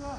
あ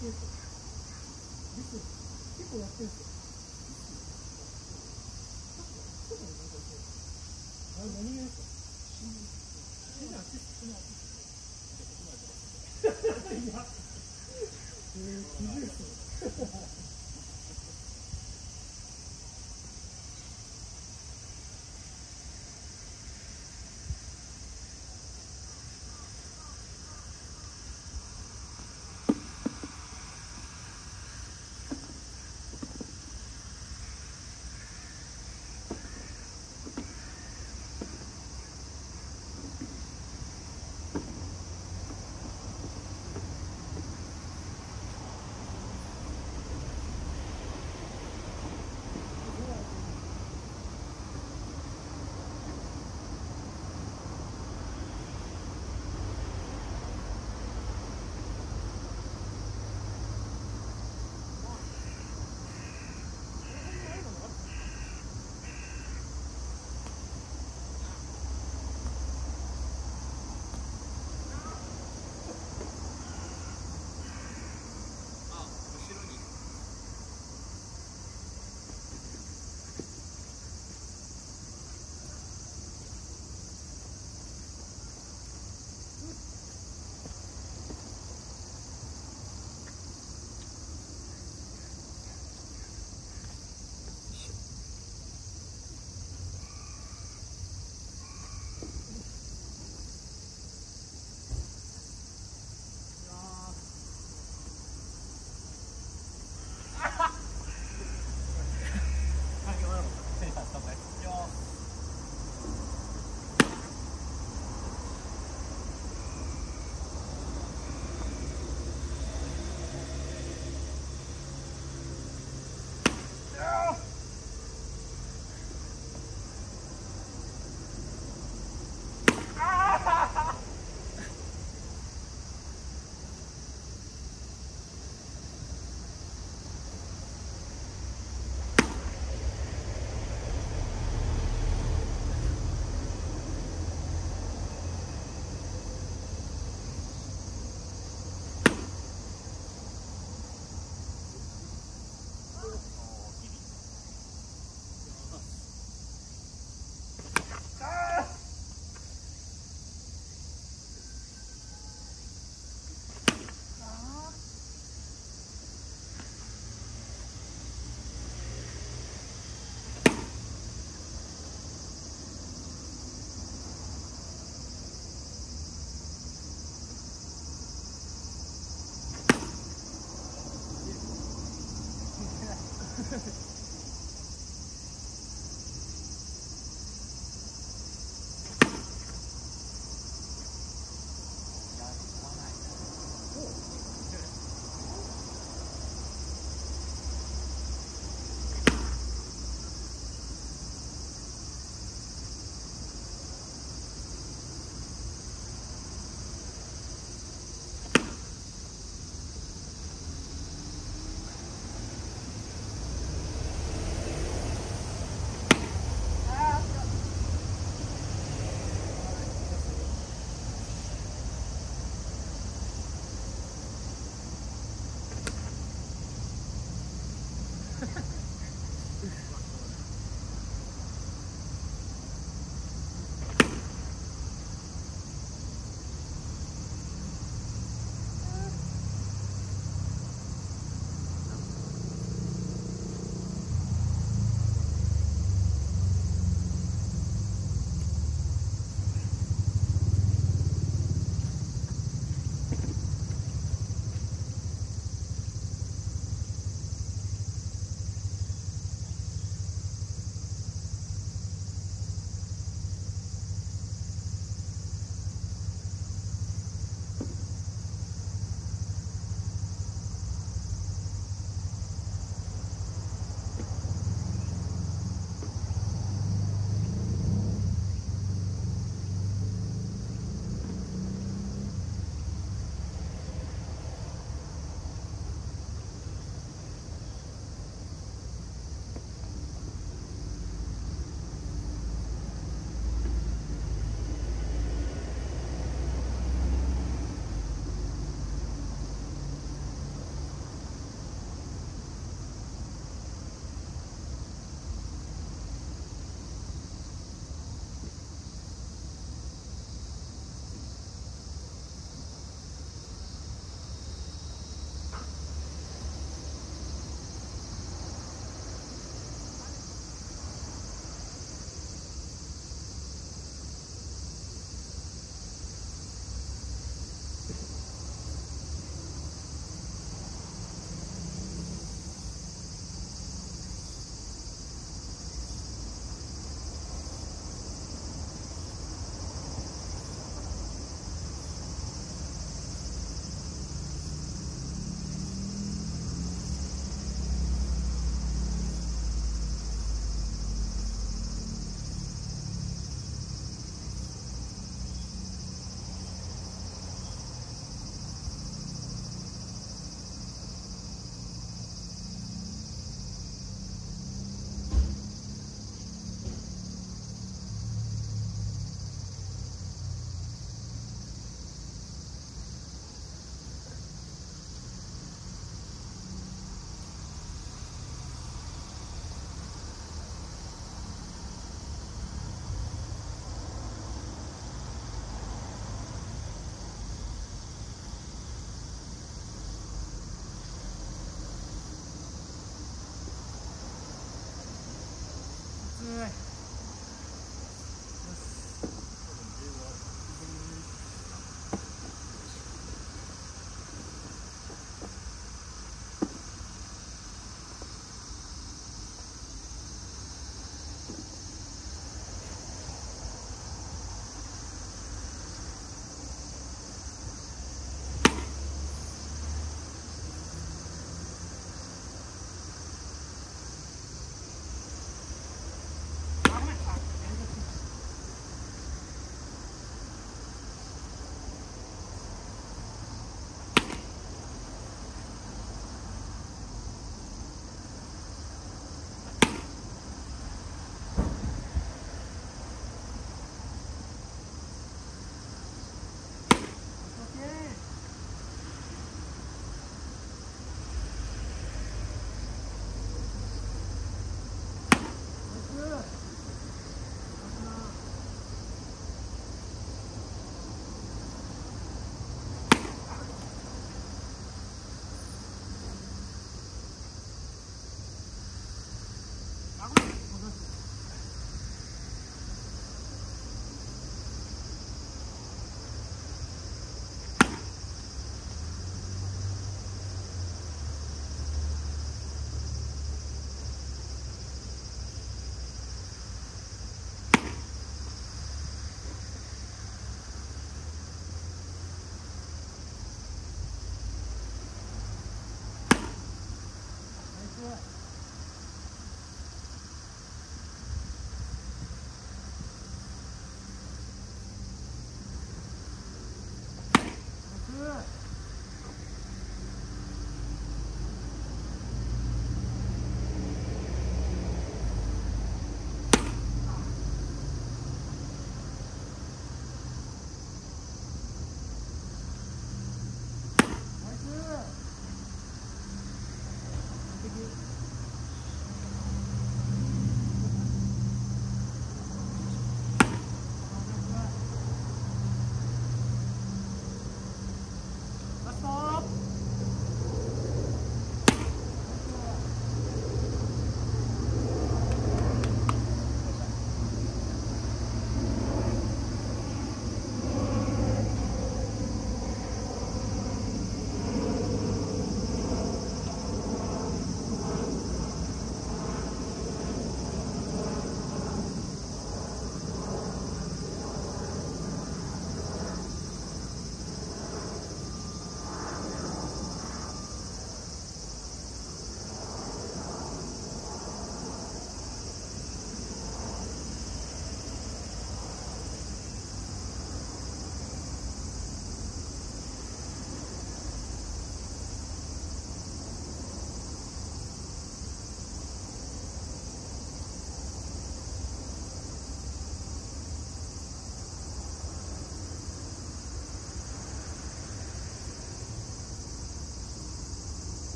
結構やってるんですよ。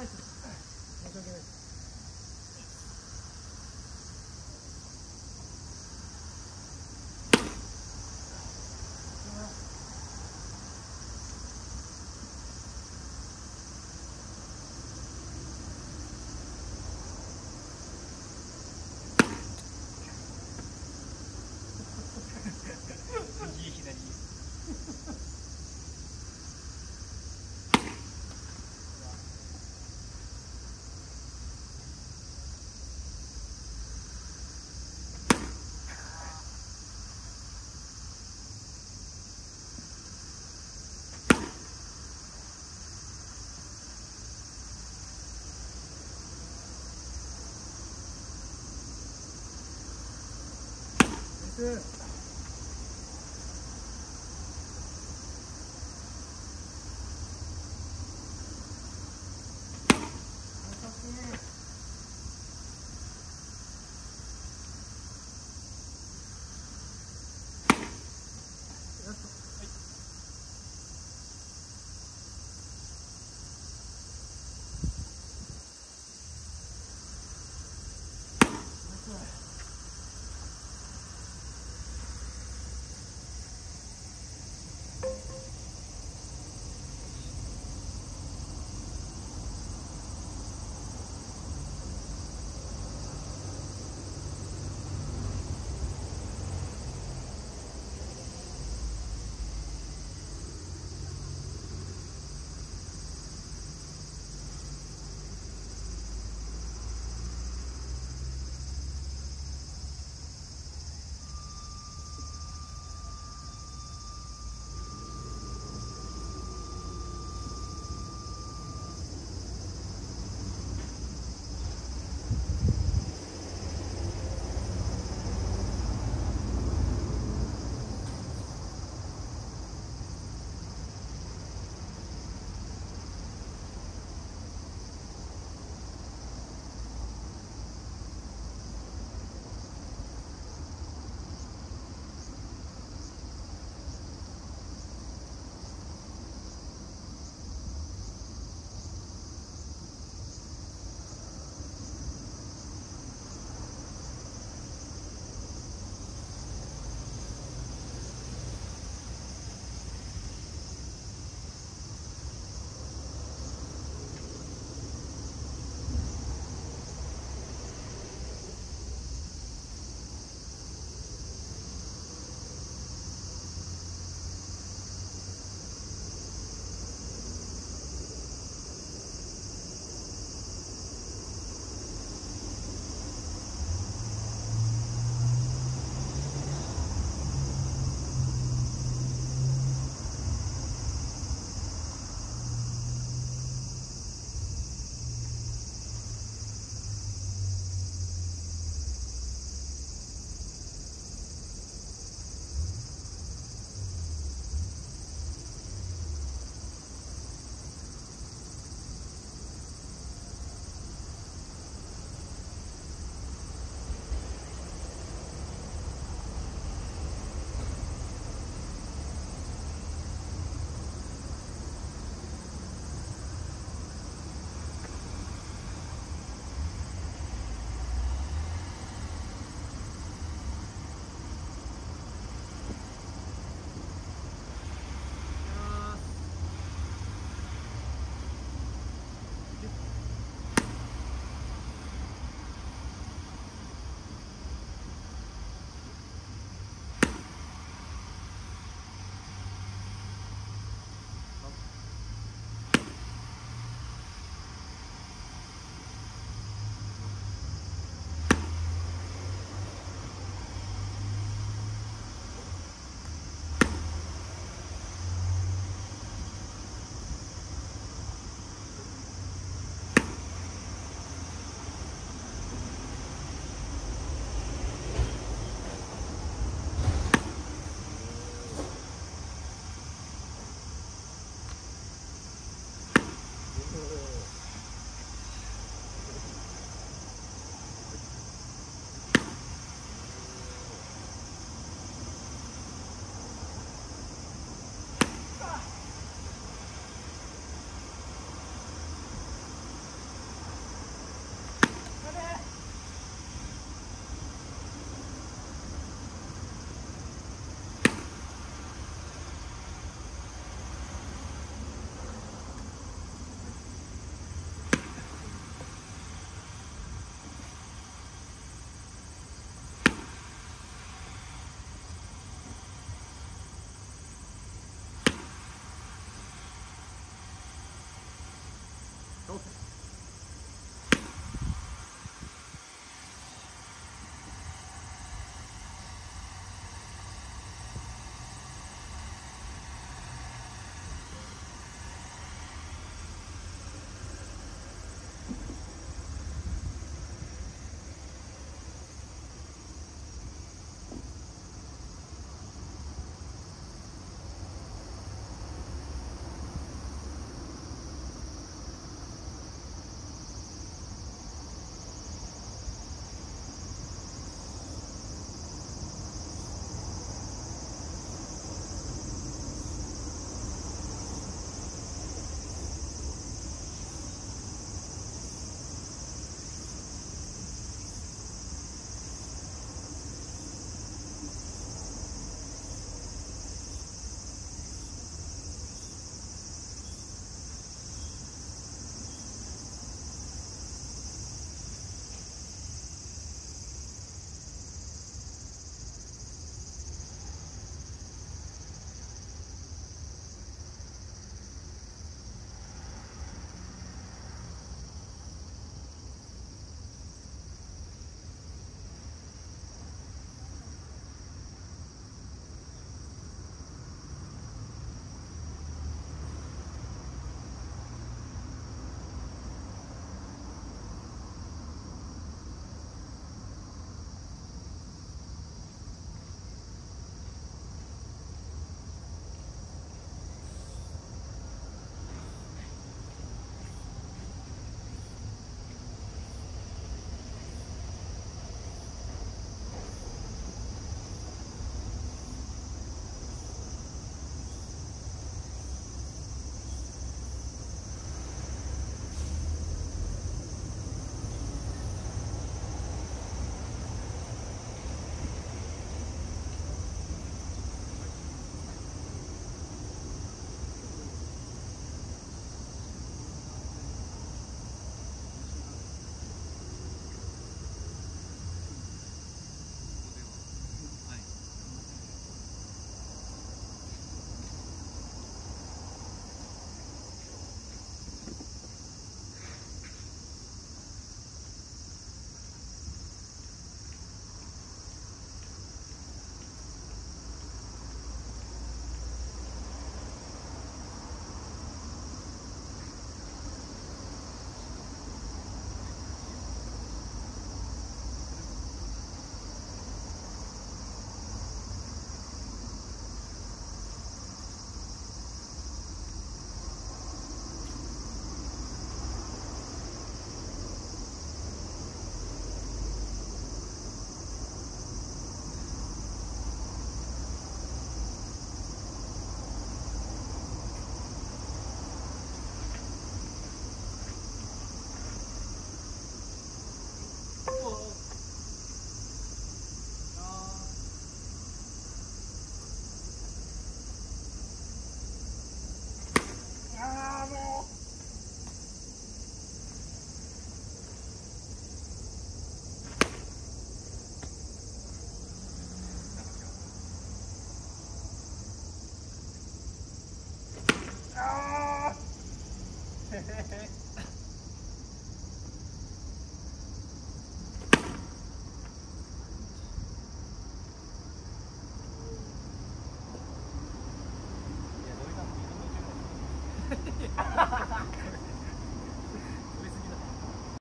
です。That's it.